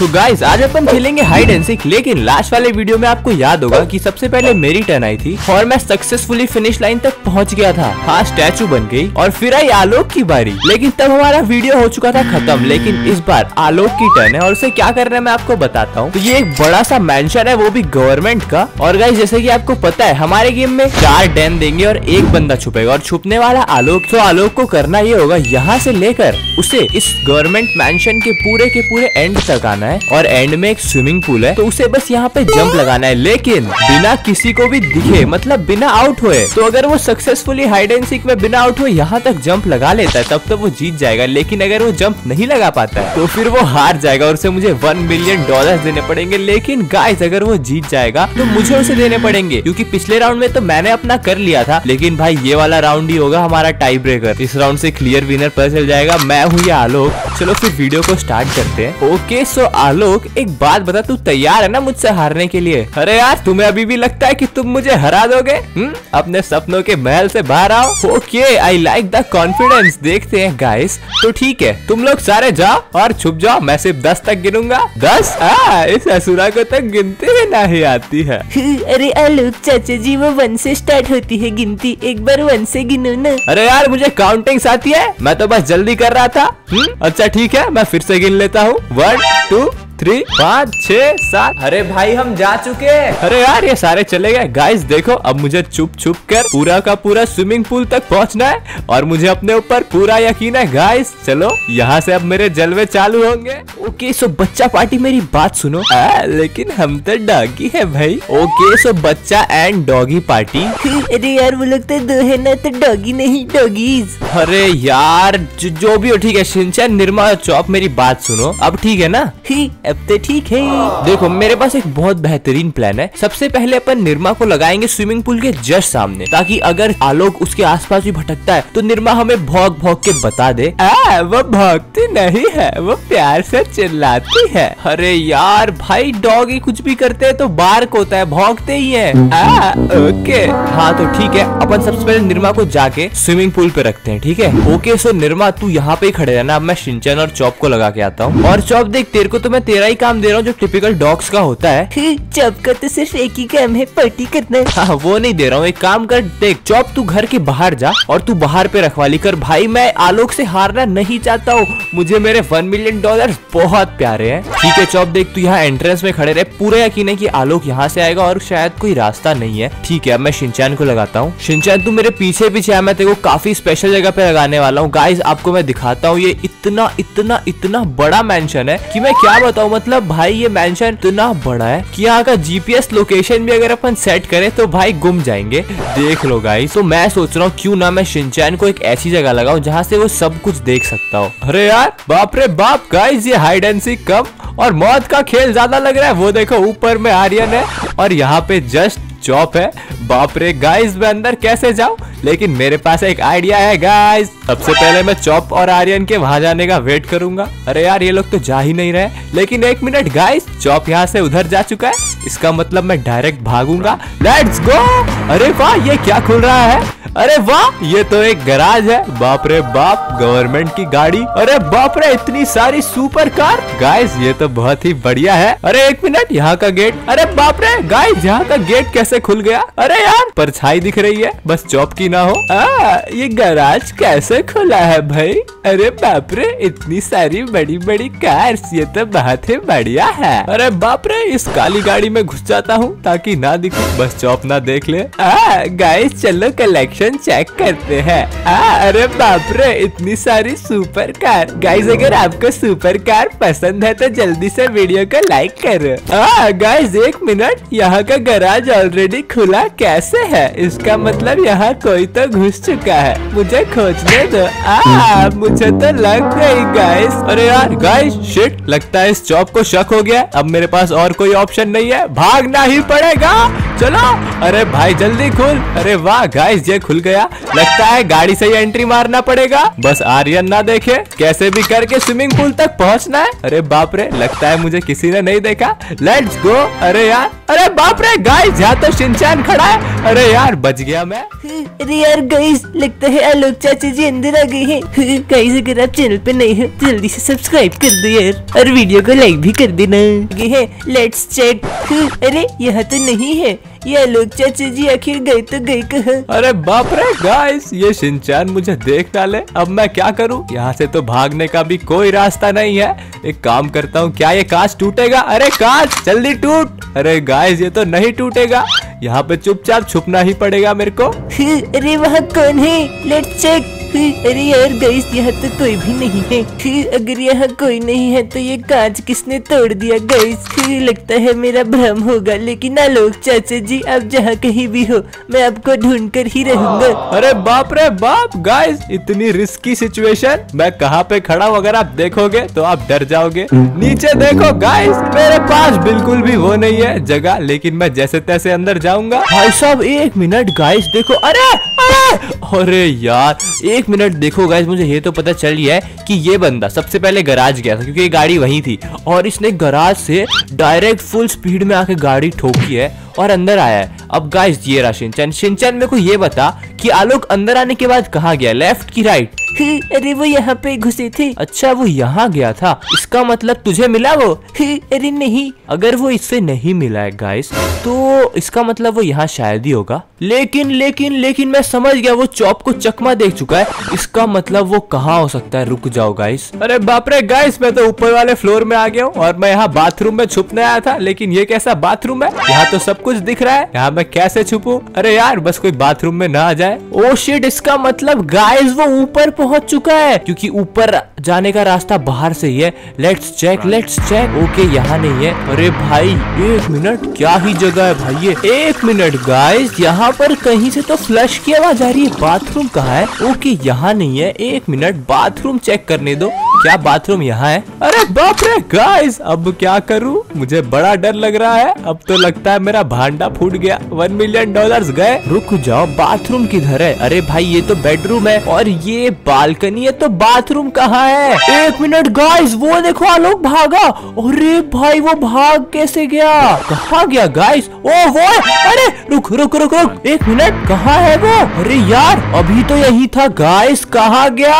So guys आज अपन खेलेंगे हाइड एंड सीक लेकिन लास्ट वाले वीडियो में आपको याद होगा कि सबसे पहले मेरी टर्न आई थी और मैं सक्सेसफुली फिनिश लाइन तक पहुँच गया था। हाँ स्टैचू बन गई और फिर आई आलोक की बारी। लेकिन तब हमारा वीडियो हो चुका था खत्म, लेकिन इस बार आलोक की टर्न है और उसे क्या करना है मैं आपको बताता हूँ। तो ये एक बड़ा सा मैंशन है, वो भी गवर्नमेंट का। और गाइस जैसे की आपको पता है, हमारे गेम में चार डैम देंगे और एक बंदा छुपेगा और छुपने वाला आलोक। तो आलोक को करना ये होगा, यहाँ से लेकर उसे इस गवर्नमेंट मैंशन के पूरे के पूरे एंड तक आना और एंड में एक स्विमिंग पूल है तो उसे बस यहाँ पे जंप लगाना है। लेकिन बिना किसी को भी दिखे मतलब बिना आउट हुए तो अगर वो सक्सेसफुली हाइड एंड सीक में बिना आउट हुए यहाँ तक जंप लगा लेता है, तब तो वो जीत जाएगा। लेकिन अगर वो जंप नहीं लगा पाता है तो फिर वो हार जाएगा और उसे मुझे वन मिलियन डॉलर देने पड़ेंगे। लेकिन गाइस अगर वो जीत जाएगा तो मुझे उसे देने पड़ेंगे, क्योंकि पिछले राउंड में तो मैंने अपना कर लिया था। लेकिन भाई, ये वाला राउंड ही होगा हमारा टाई ब्रेकर इस राउंड से क्लियर विनर पता चल जाएगा। मैं हूँ ये आलोक चलो फिर वीडियो को स्टार्ट करते हैं। ओके सो आलोक एक बात बता तू तैयार है ना मुझसे हारने के लिए? अरे यार तुम्हें अभी भी लगता है कि तुम मुझे हरा दोगे? हम्म? अपने सपनों के महल से बाहर आओ। Okay I like the confidence देखते हैं गाइस तो ठीक है तुम लोग सारे जाओ और छुप जाओ। मैं सिर्फ़ दस तक गिनूँगा। दस? आ, इस असुरा को तक गिनती ही नहीं आती है। अरे आलोक चाचा जी वो वन से स्टार्ट होती है गिनती। एक बार वन से गिनो ना। अरे यार मुझे काउंटिंग आती है। मैं तो बस जल्दी कर रहा था। हुँ? अच्छा ठीक है मैं फिर से गिन लेता हूँ। वन टू थ्री पाँच छह सात अरे भाई हम जा चुके हैं। अरे यार ये सारे चले गए। गाइस देखो अब मुझे चुप चुप कर पूरा का पूरा स्विमिंग पूल तक पहुँचना है और मुझे अपने ऊपर पूरा यकीन है। गाइस चलो यहाँ से अब मेरे जलवे चालू होंगे। ओके सो बच्चा पार्टी मेरी बात सुनो। आ, लेकिन हम तो डॉगी है भाई। ओके सो बच्चा एंड डॉगी पार्टी। अरे यार वो लोग तो दो है ना तो डॉगी नहीं डॉगीज। अरे यार जो, जो भी हो ठीक है शिनचैन निर्मा चौप मेरी बात सुनो। अब ठीक है ना? अब तो ठीक है। देखो मेरे पास एक बहुत बेहतरीन प्लान है। सबसे पहले अपन निर्मा को लगाएँगे स्विमिंग पूल के जस्ट सामने ताकि अगर आलोक उसके आसपास भी भटकता है तो निर्मा हमें भौक भौक के बता दे। आ, वो भौंकती नहीं है वो प्यार से चिल्लाती है। अरे यार भाई डॉग ही कुछ भी करते हैं तो बार्क होता है भौंकते ही है। आ, ओके। हाँ तो ठीक है अपन सबसे पहले निर्मा को जाके स्विमिंग पूल पे रखते हैं ठीक है? ओके सो निर्मा तू यहाँ पे खड़े रहना। मैं सिंचन और चौप को लगा के आता हूँ। और चौप देख तेरे को तो मैं तेरा ही काम दे रहा हूँ जो टिपिकल डॉग्स का होता है। चौप का तो सिर्फ़ एक ही काम है पार्टी करना हाँ। वो नहीं दे रहा हूँ एक काम कर देख चौप तू घर के बाहर जा और तू बाहर पे रखवाली कर। भाई मैं आलोक से हारना नहीं चाहता हूँ। मुझे मेरे वन मिलियन डॉलर बहुत प्यारे हैं। ठीक है चौप देख तू यहाँ एंट्रेंस में खड़े रहे। पूरा यकीन है की आलोक यहाँ से आएगा और शायद कोई रास्ता नहीं है। ठीक है अब मैं शिनचैन को लगाता हूँ। शिनचैन तू मेरे पीछे पीछे है मैं तेरे को काफ़ी स्पेशल जगह पे लगाने वाला हूँ। गाइस आपको मैं दिखाता हूँ ये इतना इतना इतना बड़ा मैंशन है कि मैं क्या बताऊँ? मतलब भाई ये मैंशन इतना बड़ा है कि यहाँ का जीपीएस लोकेशन भी अगर अपन सेट करें तो भाई गुम जाएँगे। देख लो गाई तो मैं सोच रहा हूँ क्यों ना मैं शिनचैन को एक ऐसी जगह लगाऊ जहाँ से वो सब कुछ देख सकता हो। अरे यार, बाप रे बाप गाइस ये हाइड एंड सीक कम और मौत का खेल ज़्यादा लग रहा है। वो देखो, ऊपर में आर्यन है और यहाँ पे जस्ट चौप है। बाप रे गाइस मैं अंदर कैसे जाऊँ? लेकिन मेरे पास एक आइडिया है गाइस सबसे पहले मैं चॉप और आर्यन के वहाँ जाने का वेट करूँगा। अरे यार, ये लोग तो जा ही नहीं रहे। लेकिन एक मिनट गाइस चॉप यहाँ से उधर जा चुका है। इसका मतलब मैं डायरेक्ट भागूँगा। लेट्स गो अरे वाह ये क्या खुल रहा है? अरे वाह ये तो एक गराज है। बाप रे बाप गवर्नमेंट की गाड़ी। अरे बाप रे इतनी सारी सुपर कार। गाइस ये तो बहुत ही बढ़िया है। अरे एक मिनट यहाँ का गेट। अरे बाप रे गाइस यहाँ का गेट कैसे खुल गया? अरे यार परछाई दिख रही है। बस चौप की ना हो। आ, ये गराज कैसे खुला है भाई? अरे बाप रे इतनी सारी बड़ी बड़ी कार ये तो बहुत ही बढ़िया है। अरे बाप रे इस काली गाड़ी में घुस जाता हूँ ताकि ना दिखू। बस चौप ना देख ले। गाइस चलो कलेक्शन चेक करते हैं। आ, अरे बाप रे इतनी सारी सुपर कार गाइस अगर आपको सुपर कार पसंद है तो जल्दी से वीडियो को लाइक करो। गाइस एक मिनट यहाँ का गराज ऑलरेडी खुला कैसे है? इसका मतलब यहाँ कोई तो घुस चुका है। मुझे खोजने दो। आ, मुझे तो लग गई गाइस अरे यार गाइस शिट लगता है इस चौप को शक हो गया। अब मेरे पास और कोई ऑप्शन नहीं है। भागना ही पड़ेगा। चलो। अरे भाई, जल्दी खुल। अरे वाह गाइस ये खुल गया। लगता है गाड़ी से ही एंट्री मारना पड़ेगा। बस आर्यन ना देखे। कैसे भी करके स्विमिंग पूल तक पहुँचना है। अरे बाप रे, लगता है मुझे किसी ने नहीं देखा। लेट्स गो अरे यार, अरे बाप रे गाइस यहाँ तो शिनचैन खड़ा है। अरे यार, बच गया मैं। अरे यार गाइस लगता है आलोक चाचा जी अंदर आ गए हैं। गाइस अगर आप चैनल पे नए हो, जल्दी से सब्सक्राइब कर दो यार। और वीडियो को लाइक भी कर देना। लेट्स चेक अरे, यहाँ तो नहीं है। ये आलोक चाचा जी आखिर गए तो गए कहाँ? अरे बाप रे गाइस ये शिनचैन मुझे देख डाले। अब मैं क्या करूँ? यहाँ से तो भागने का भी कोई रास्ता नहीं है। एक काम करता हूँ क्या ये कांच टूटेगा? अरे कांच जल्दी टूट। अरे गाइस ये तो नहीं टूटेगा। यहाँ पे चुपचाप छुपना ही पड़ेगा मेरे को। अरे वहाँ कौन है? लेट्स चेक अरे यार गाइस यहाँ तो कोई भी नहीं है। अगर यहाँ कोई नहीं है तो ये कांच किसने तोड़ दिया गाइस लगता है मेरा भ्रम होगा, लेकिन आलोक चाचा जी, आप जहाँ कहीं भी हो, मैं आपको ढूंढ कर ही रहूँगा। अरे बाप रे बाप गाइस इतनी रिस्की सिचुएशन मैं कहाँ पे खड़ा हूँ, अगर आप देखोगे तो आप डर जाओगे। नीचे देखो गाइस मेरे पास बिल्कुल भी वो नहीं है जगह, लेकिन मैं जैसे तैसे अंदर जाऊँगा। भाई साहब, एक मिनट गाइस देखो। अरे अरे अरे यार एक मिनट देखो गाइज़ मुझे ये तो पता चल गया है कि ये बंदा सबसे पहले गराज गया था, क्योंकि ये गाड़ी वहीं थी। और इसने गराज से डायरेक्ट फुल स्पीड में आके गाड़ी ठोकी है और अंदर आया है। अब गाइज़ ये रहा शिनचैन शिनचैन मेरे को ये बता कि आलोक अंदर आने के बाद कहा गया? लेफ़्ट की राइट अरे वो यहाँ पे घुसे थे। अच्छा वो यहाँ गया था। इसका मतलब तुझे मिला वो? अरे नहीं। अगर वो इससे नहीं मिला है गाइस तो इसका मतलब वो यहाँ शायद ही होगा। लेकिन लेकिन लेकिन मैं समझ गया वो चौप को चकमा देख चुका है। इसका मतलब वो कहाँ हो सकता है? रुक जाओ गाइस अरे बाप रे गाइस मैं तो ऊपर वाले फ्लोर में आ गया हूँ और मैं यहाँ बाथरूम में छुपने आया था। लेकिन ये कैसा बाथरूम है? यहाँ तो सब कुछ दिख रहा है। यहाँ मैं कैसे छुपू? अरे यार बस कोई बाथरूम में ना आ जाए। ओ शिट इसका मतलब गाइस वो ऊपर पहुँच चुका है, क्योंकि ऊपर जाने का रास्ता बाहर से ही है। Let's check let's check okay यहाँ नहीं है। अरे भाई, एक मिनट, क्या ही जगह है भाई ये? एक मिनट गाइस यहाँ पर कहीं से तो फ्लश की आवाज़ आ रही है। बाथरूम कहाँ है? ओके यहाँ नहीं है। एक मिनट बाथरूम चेक करने दो। क्या बाथरूम यहाँ है? अरे बाप रे गाइस अब क्या करूँ? मुझे बड़ा डर लग रहा है। अब तो लगता है मेरा भांडा फूट गया। वन मिलियन डॉलर्स गए। रुक जाओ बाथरूम किधर है? अरे भाई, ये तो बेडरूम है। और ये बालकनी है तो बाथरूम कहाँ है? एक मिनट गाइस वो देखो, आलोक भागा। अरे भाई, वो भाग कैसे गया? कहाँ गया गाइस ओ वो अरे रुक रुक रुक रुक। एक मिनट, कहाँ है वो? अरे यार, अभी तो यही था गाइस कहा गया?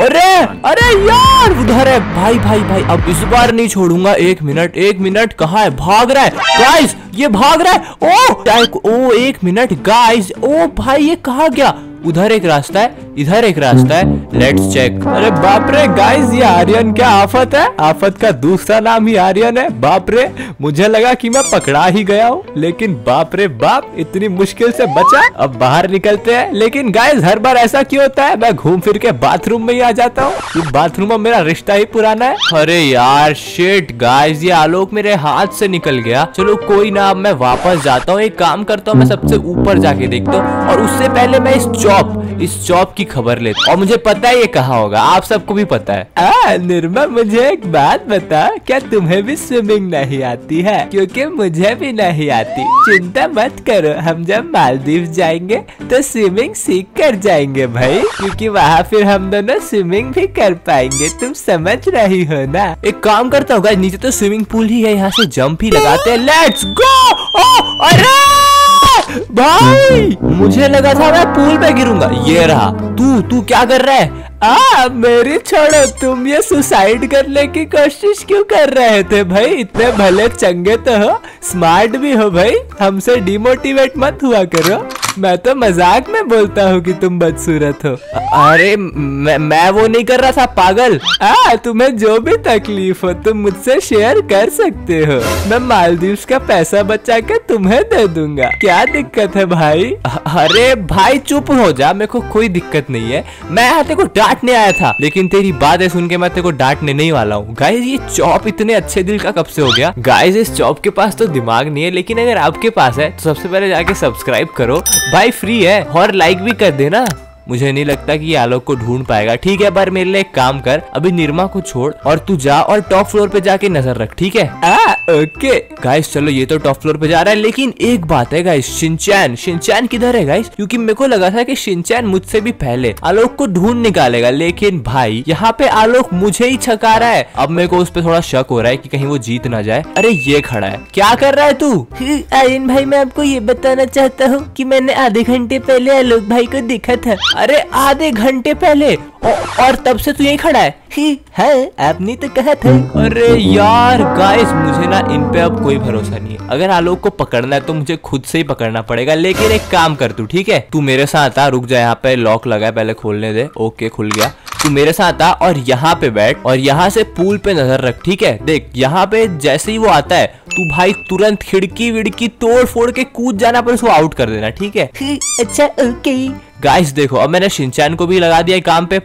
अरे अरे यार, उधर है। भाई भाई भाई, अब इस बार नहीं छोड़ूँगा। एक मिनट एक मिनट, कहाँ है? भाग रहा है। गाइस ये भाग रहा है। ओ ओ, एक मिनट गाइस ओ, भाई, ये कहा गया? उधर एक रास्ता है, इधर एक रास्ता है। लेट्स चेक अरे बाप रे गाइस ये आर्यन क्या आफत है? आफत का दूसरा नाम ही आर्यन है। बाप रे, मुझे लगा कि मैं पकड़ा ही गया हूँ। लेकिन बाप रे बाप, इतनी मुश्किल से बचा। अब बाहर निकलते हैं। लेकिन गाइस हर बार ऐसा क्यों होता है? मैं घूम फिर के बाथरूम में ही आ जाता हूँ। बाथरूम में मेरा रिश्ता ही पुराना है। अरे यार शेट गाइस ये आलोक मेरे हाथ से निकल गया। चलो कोई ना, अब मैं वापस जाता हूँ। एक काम करता हूँ, मैं सबसे ऊपर जाके देखता हूँ। और उससे पहले मैं इस चौप इस चौप की खबर लेता और मुझे पता है ये कहाँ होगा। आप सबको भी पता है। आ, निर्मा मुझे एक बात बता। क्या तुम्हें भी स्विमिंग नहीं आती है? क्योंकि मुझे भी नहीं आती। चिंता मत करो हम जब मालदीव जाएँगे तो स्विमिंग सीख कर जाएँगे भाई। क्योंकि वहाँ फिर हम दोनों स्विमिंग भी कर पाएँगे। तुम समझ रही हो ना? एक काम करता होगा नीचे तो स्विमिंग पूल ही है यहाँ से जंप ही लगाते हैं। लेट्स गो ओ, अरे! भाई, मुझे लगा था मैं पूल पे गिरूँगा। ये रहा, तू तू क्या कर रहा है? आ मेरी छोड़ो तुम ये सुसाइड करने की कोशिश क्यों कर रहे थे भाई? इतने भले चंगे तो हो स्मार्ट भी हो भाई। हमसे डिमोटिवेट मत हुआ करो। मैं तो मज़ाक में बोलता हूँ कि तुम बदसूरत हो। अरे मैं, मैं वो नहीं कर रहा था पागल। आ तुम्हें जो भी तकलीफ़ हो तुम मुझसे शेयर कर सकते हो। मैं मालदीव का पैसा बचा के तुम्हें दे दूँगा। क्या दिक्कत है भाई? अरे भाई चुप हो जा। मेरे को कोई दिक्कत नहीं है। मैं यहाँ तेरे को डांटने आया था। लेकिन तेरी बात है सुन के मैं तेरे को डांटने नहीं वाला हूँ। गाइज़ ये चौप इतने अच्छे दिल का कब से हो गया? गाइज़ इस चौप के पास तो दिमाग नहीं है, लेकिन अगर आपके पास है तो सबसे पहले जाके सब्सक्राइब करो। भाई फ्री है। और लाइक भी कर देना। मुझे नहीं लगता कि ये आलोक को ढूंढ पाएगा। ठीक है पर मेरे लिए एक काम कर। अभी निर्मा को छोड़ और तू जा और टॉप फ्लोर पे जाके नज़र रख ठीक है? आ, ओके गाइस चलो ये तो टॉप फ्लोर पे जा रहा है लेकिन एक बात है गाइस शिनचैन शिनचैन किधर है गाइस क्योंकि मेरे को लगा था कि शिनचैन मुझसे भी पहले आलोक को ढूंढ निकालेगा लेकिन भाई यहाँ पे आलोक मुझे ही छका रहा है। अब मेरे को उस पर थोड़ा शक हो रहा है की कहीं वो जीत ना जाए। अरे ये खड़ा है। क्या कर रहा है तू? आर्यन भाई मैं आपको ये बताना चाहता हूँ की मैंने आधे घंटे पहले आलोक भाई को देखा था। अरे आधे घंटे पहले और तब से तू यही खड़ा है? ही है आपने तो कहा था। अरे यार गाइस मुझे ना इन पे अब कोई भरोसा नहीं है। अगर आलोक को पकड़ना है तो मुझे खुद से ही पकड़ना पड़ेगा। लेकिन एक काम कर तू ठीक है? तू मेरे साथ आ रुक जा यहाँ पे लॉक लगा है पहले खोलने दे। ओके खुल गया। तू मेरे साथ आ और यहाँ पे बैठ और यहाँ से पूल पे नज़र रख ठीक है? देख यहाँ पे जैसे ही वो आता है तू भाई तुरंत खिड़की विड़की तोड़ फोड़ के कूद जाना पर उसको आउट कर देना ठीक है? अच्छा ओके गाइस देखो अब मैंने शिनचैन को भी लगा दिया काम पे।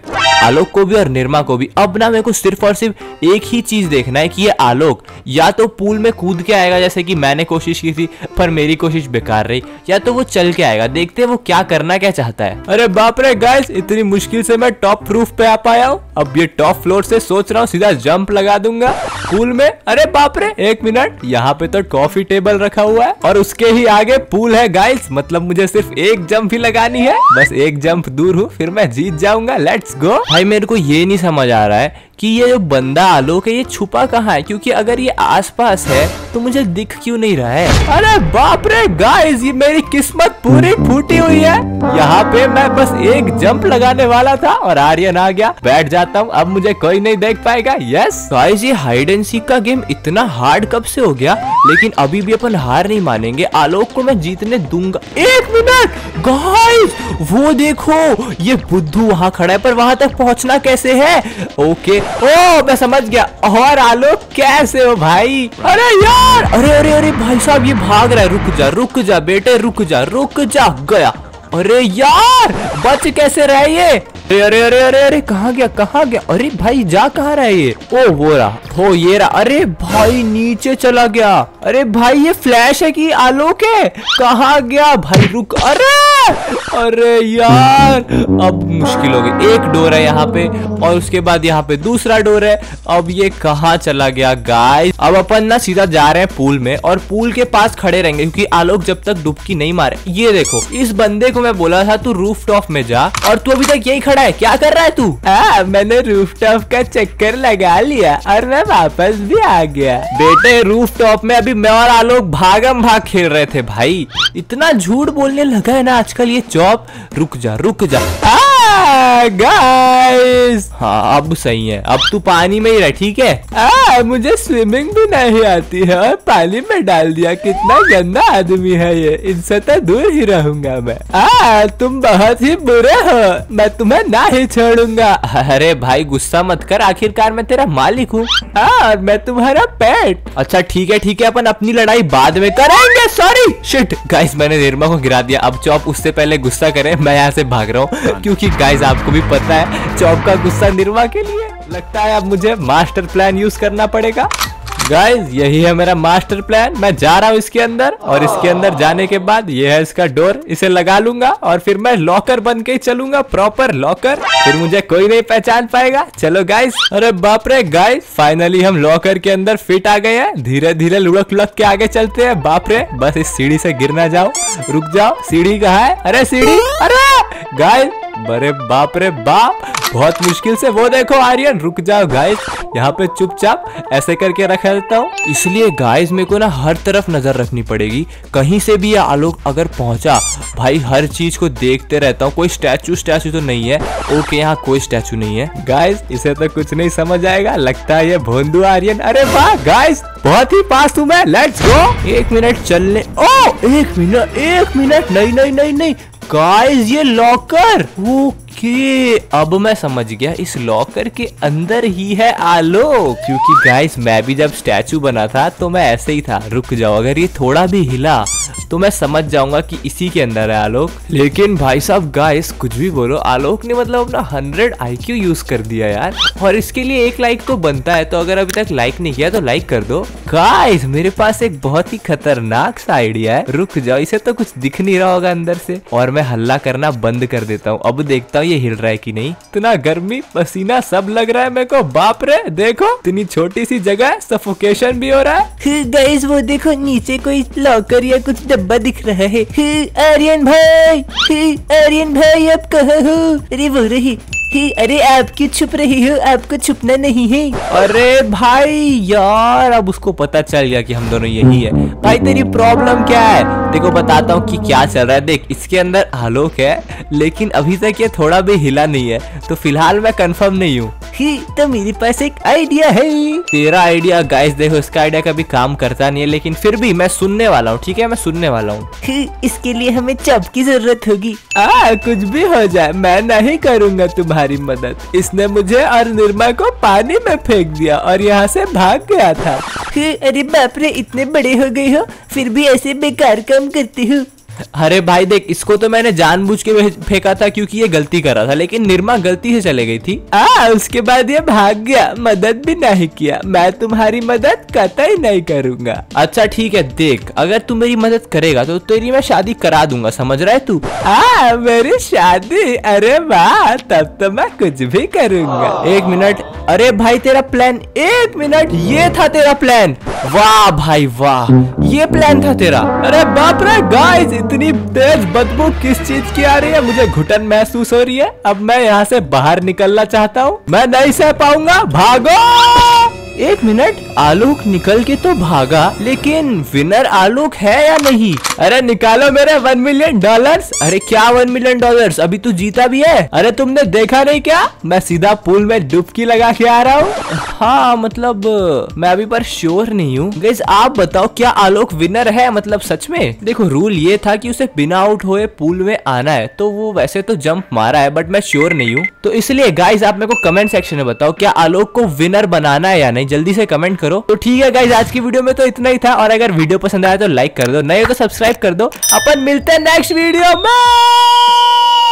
आलोक को भी और निर्मा को भी। अब ना मेरे को सिर्फ़ और सिर्फ़ एक ही चीज़ देखना है कि ये आलोक या तो पूल में कूद के आएगा, जैसे कि मैंने कोशिश की थी, पर मेरी कोशिश बेकार रही, या तो वो चल के आएगा। देखते हैं वो क्या करना, क्या चाहता है। अरे बाप रे गाइस इतनी मुश्किल से मैं टॉप प्रूफ पे आ पाया हूँ। अब ये टॉप फ्लोर से सोच रहा हूँ, सीधा जंप लगा दूँगा पूल में। अरे बाप रे, एक मिनट यहाँ पे तो कॉफ़ी टेबल रखा हुआ है, और उसके ही आगे पूल है गाइस मतलब मुझे सिर्फ़ एक जंप ही लगानी है। बस एक जंप दूर हूँ, फिर मैं जीत जाऊँगा। लेट्स गो भाई, मेरे को ये नहीं समझ आ रहा है कि ये जो बंदा आलोक है, ये छुपा कहाँ है? क्योंकि अगर ये आसपास है तो मुझे दिख क्यों नहीं रहा है? अरे बाप रे गाइस ये मेरी किस्मत पूरी फूटी हुई है। यहाँ पे मैं बस एक जंप लगाने वाला था और आर्यन आ गया। बैठ जाता हूँ, अब मुझे कोई नहीं देख पाएगा। यस गाइस ये हाइड एंड सीक का गेम इतना हार्ड कब से हो गया? लेकिन अभी भी अपन हार नहीं मानेंगे। आलोक को मैं जीतने दूँगा। एक मिनट गाइस वो देखो, ये बुद्धू वहाँ खड़ा है, पर तक पहुँचना कैसे है? ओके ओ मैं समझ गया। और आलोक, कैसे हो भाई? अरे यार! अरे अरे अरे, भाई साहब, ये भाग रहा है। रुक जा रुक जा, बेटे, रुक जा रुक जा। गया। अरे यार, बच कैसे रहे ये? अरे अरे अरे अरे अरे, कहाँ गया कहाँ गया? अरे भाई, जा कहाँ रहा है ये? ओ वो रहा। हो, ये रहा। अरे भाई, नीचे चला गया। अरे भाई, ये फ्लैश है कि आलोक है? कहाँ गया? भाई, रुक। अरे! अरे यार अब मुश्किल हो गई। एक डोर है यहाँ पे और उसके बाद यहाँ पे दूसरा डोर है। अब ये कहाँ चला गया गाय अब अपन ना सीधा जा रहे हैं पूल में और पूल के पास खड़े रहेंगे क्योंकि आलोक जब तक डुबकी नहीं मारे। ये देखो इस बंदे को मैं बोला था तू रूफ टॉप में जा और तू अभी तक यही खड़ा है क्या कर रहा है तू? आ, मैंने रूफ टॉप का चक्कर लगा लिया और मैं वापस भी आ गया। बेटे रूफ टॉप में अभी मैं और आलोक भागम भाग खेल रहे थे भाई। इतना झूठ बोलने लगा है ना आजकल ये चौप रुक जा रुक जा। गाइस हाँ अब सही है। अब तू पानी में ही रह ठीक है? आ, मुझे स्विमिंग भी नहीं आती है और पानी में डाल दिया कितना गंदा आदमी है ये। इनसे तो दूर ही रहूँगा मैं। आ, तुम बहुत ही बुरे हो। मैं तुम्हें ना ही छोड़ूँगा। अरे भाई गुस्सा मत कर आखिरकार मैं तेरा मालिक हूँ। और मैं तुम्हारा पेट अच्छा ठीक है ठीक है अपन अपनी लड़ाई बाद में करेंगे सॉरी शिट गाइस मैंने निर्मा को गिरा दिया। अब चौप उससे पहले गुस्सा करे मैं यहाँ से भाग रहा हूँ क्योंकि गाइस आपको भी पता है, चौक का गुस्सा निर्वाह के लिए लगता है अब मुझे मास्टर प्लान यूज़ करना पड़ेगा। गाइस यही है मेरा मास्टर प्लान मैं जा रहा हूँ इसके अंदर और इसके अंदर जाने के बाद ये है इसका डोर इसे लगा लूँगा और फिर मैं लॉकर बन के चलूँगा. प्रॉपर लॉकर फिर मुझे कोई नहीं पहचान पाएगा. चलो गाइज़ अरे बाप रे गाइस फाइनली हम लॉकर के अंदर फिट आ गए हैं. धीरे धीरे लुढ़क लुढ़क के आगे चलते हैं. बाप रे बस इस सीढ़ी से गिर ना जाओ. रुक जाओ. सीढ़ी कहा है? अरे सीढ़ी! अरे! गाइस बड़े बाप रे बाप! बहुत मुश्किल से वो देखो आर्यन। रुक जाओ गाइस यहाँ पे चुपचाप ऐसे करके रखा देता हूँ। इसलिए गाइस मेरे को ना हर तरफ़ नज़र रखनी पड़ेगी। कहीं से भी ये आलोक अगर पहुँचा, भाई हर चीज़ को देखते रहता हूँ। कोई स्टैचू स्टैचू तो नहीं है। ओके यहाँ कोई स्टैचू नहीं है। गाइस इसे तो कुछ नहीं समझ आएगा। लगता है ये भोंदू आर्यन। अरे वाह गाइस बहुत ही पास हूँ मैं। लेट्स गो एक मिनट चलने। ओ एक मिनट एक मिनट नहीं नहीं नहीं नहीं। गाइस ये लॉकर वो ओके अब मैं समझ गया, इस लॉकर के अंदर ही है आलोक क्योंकि गाइस मैं भी जब स्टैचू बना था तो मैं ऐसे ही था। रुक जाओ, अगर ये थोड़ा भी हिला तो मैं समझ जाऊँगा कि इसी के अंदर है आलोक। लेकिन भाई साहब गाइस कुछ भी बोलो, आलोक ने मतलब अपना हंड्रेड आईक्यू यूज़ कर दिया यार। और इसके लिए एक लाइक तो बनता है तो अगर अभी तक लाइक नहीं किया तो लाइक कर दो। गाइस मेरे पास एक बहुत ही खतरनाक सा आइडिया है। रुक जाओ, इसे तो कुछ दिख नहीं रहा होगा अंदर से। और मैं हल्ला करना बंद कर देता हूँ। अब देखता हूँ ये हिल रहा है कि नहीं? इतना गर्मी, पसीना सब लग रहा है मेरे को। बाप रे, देखो, इतनी छोटी सी जगह है सफोकेशन भी हो रहा है। गाइस वो देखो, नीचे कोई लॉकर या कुछ डब्बा दिख रहा है। आर्यन भाई आर्यन भाई अब कहा हो? अरे रही। ही अरे आप क्यों छुप रही हो, आपको छुपना नहीं है। अरे भाई यार, अब उसको पता चल गया कि हम दोनों यही है। भाई, तेरी प्रॉब्लम क्या है? देखो, बताता हूँ कि क्या चल रहा है। देख, इसके अंदर आलोक है, लेकिन अभी तक ये थोड़ा भी हिला नहीं है। तो फ़िलहाल मैं कंफर्म नहीं हूँ। ही तो मेरे पास एक आइडिया है। तेरा आइडिया गाइस देखो, इसका आइडिया कभी काम करता नहीं है, लेकिन फिर भी मैं सुनने वाला हूँ, ठीक है? मैं सुनने वाला हूँ। इसके लिए हमें चप की ज़रूरत होगी। आ, कुछ भी हो जाए, मैं नहीं करूँगा तुम्हारी मदद। इसने मुझे और निर्मा को पानी में फेंक दिया और यहाँ से भाग गया था। अरे बाप रे, इतने बड़े हो गए हो, फिर भी ऐसे बेकार काम करती हूँ। अरे भाई देख, इसको तो मैंने जानबूझ के फेंका था क्योंकि ये गलती कर रहा था, लेकिन निर्मा गलती से चले गई थी। आ, उसके बाद ये भाग गया, मदद भी नहीं किया। मैं तुम्हारी मदद कतई नहीं करूँगा। अच्छा ठीक है, देख, अगर तू मेरी मदद करेगा तो तेरी मैं शादी करा दूँगा, समझ रहा है तू? आ, मेरी शादी? अरे वाह, तब तो मैं कुछ भी करूँगा। एक मिनट। अरे भाई, तेरा प्लान एक मिनट, ये था तेरा प्लान वाह भाई, वाह, ये प्लान था तेरा। अरे बाप रे गाइस इतनी तेज बदबू किस चीज़ की आ रही है? मुझे घुटन महसूस हो रही है। अब मैं यहाँ से बाहर निकलना चाहता हूँ। मैं नहीं सह पाऊँगा। भागो! एक मिनट, आलोक निकल के तो भागा, लेकिन विनर आलोक है या नहीं? अरे निकालो मेरे वन मिलियन डॉलर्स अरे क्या वन मिलियन डॉलर्स अभी तू जीता भी है। अरे तुमने देखा नहीं क्या? मैं सीधा पूल में डुबकी लगा के आ रहा हूँ। हाँ मतलब मैं अभी पर श्योर नहीं हूँ। गैस आप बताओ, क्या आलोक विनर है? मतलब सच में? देखो रूल ये था कि उसे बिना आउट हुए पूल में आना है तो वो वैसे तो जंप मारा है बट मैं श्योर नहीं हूँ। तो इसलिए गाइज़ आप मेरे को कमेंट सेक्शन में बताओ, क्या आलोक को विनर बनाना है या नहीं? जल्दी से कमेंट करो। तो ठीक है गाइज़ आज की वीडियो में तो इतना ही था। और अगर वीडियो पसंद आया तो लाइक कर दो, नए तो सब्सक्राइब कर दो। अपन मिलते हैं नेक्स्ट वीडियो में!